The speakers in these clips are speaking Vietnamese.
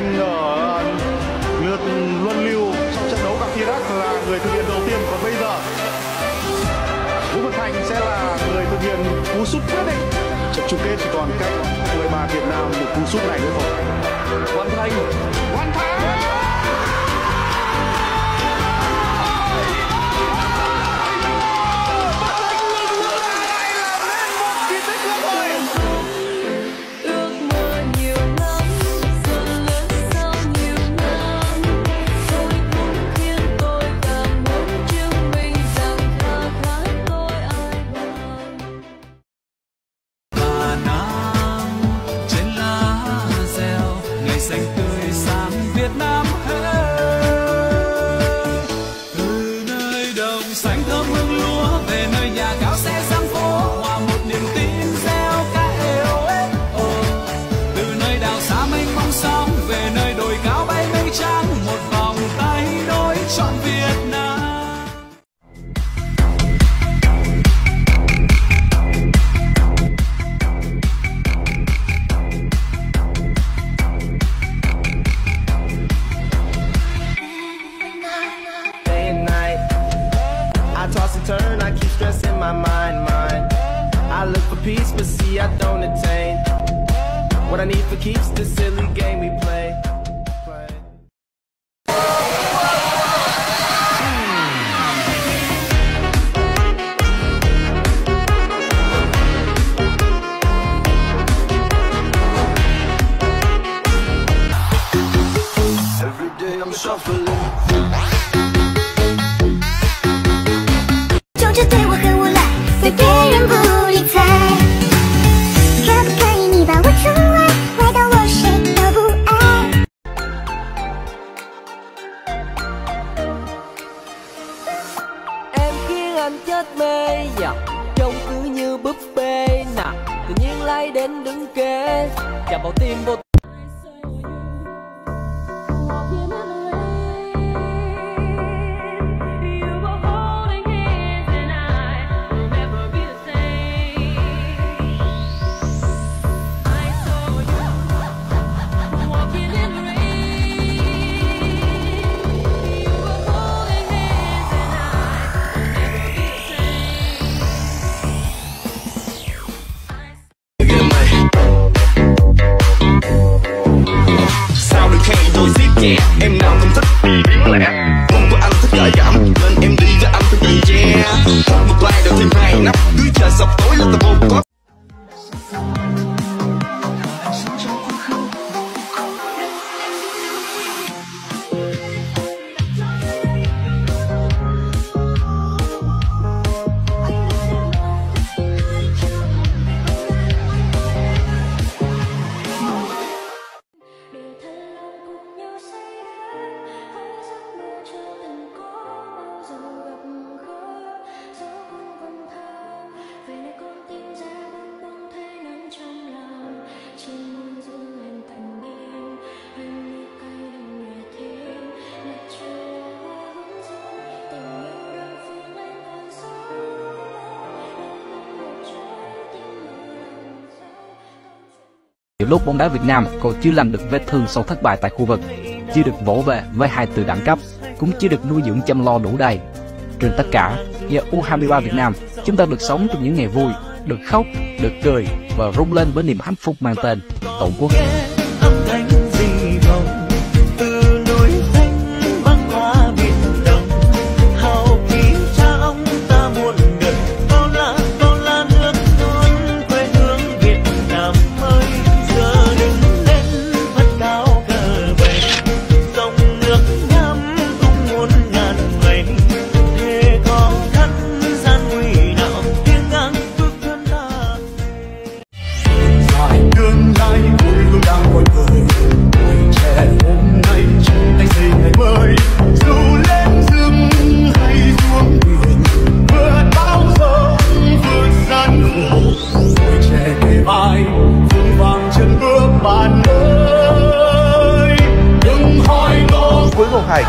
anh ở lượt luân lưu trong trận đấu gặp Iraq là người thực hiện đầu tiên còn bây giờ. Vũ Văn Thành sẽ là người thực hiện cú sút quyết định. Trận chung kết chỉ còn cách 13 Việt Nam một cú sút này nữa rồi Văn Thành. Văn Thành! sản Việt Nam. turn, I keep stressing my mind, mind. I look for peace, but see, I don't attain. What I need for keeps the silly game we play. lúc bóng đá Việt Nam, còn chưa làm được vết thương sau thất bại tại khu vực, chưa được vỗ về với hai từ đẳng cấp, cũng chưa được nuôi dưỡng chăm lo đủ đầy. Trên tất cả, giờ U23 Việt Nam, chúng ta được sống trong những ngày vui, được khóc, được cười và rung lên với niềm hạnh phúc mang tên Tổ quốc. bạn ơi. Đừng hỏi ngô Quế Hải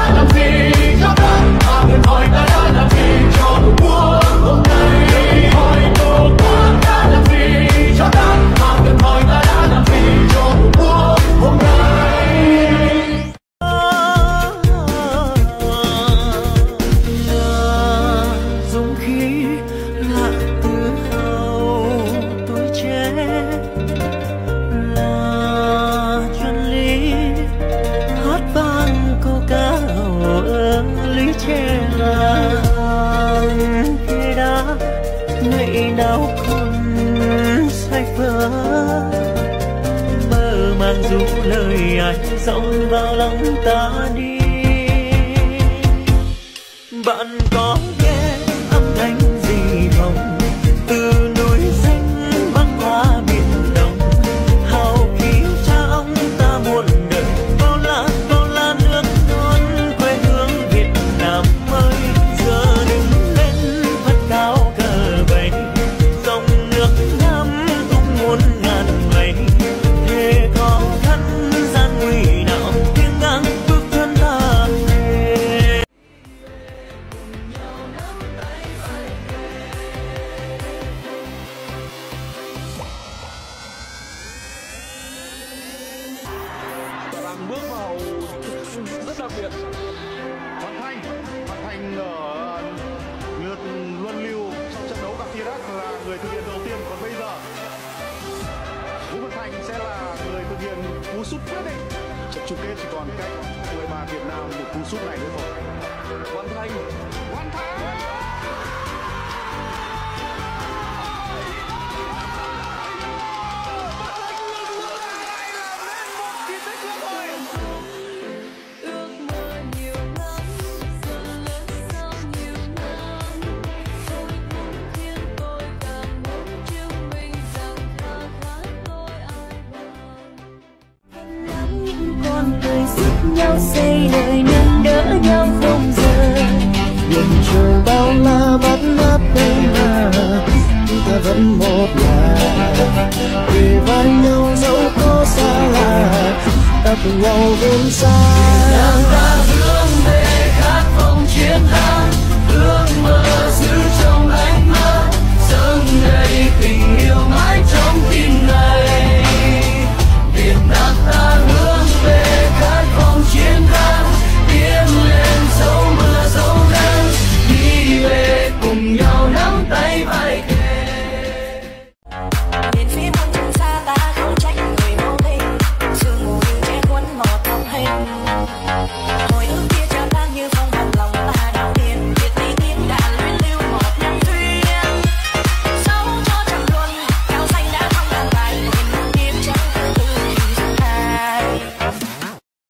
vỡ mơ màng dù lời anh dòng vào lòng ta đi. Bạn có nghe bước vào rất đặc biệt. Hoàn thành hoàn thành ở lượt luân lưu trong trận đấu gặp Iraq là người thực hiện đầu tiên. Còn bây giờ Vũ Văn Thành sẽ là người thực hiện cú sút quyết định. Trận chung kết chỉ còn cách người bà Việt Nam một cú sút này nữa thôi hoàn thành hoàn thành nhau xây đời nâng đỡ nhau không rời nhìn trời bao la bắt ngát đây mà chúng ta vẫn một nhà. Vì vai nhau dẫu có xa lạ ta cùng nhau vươn xa.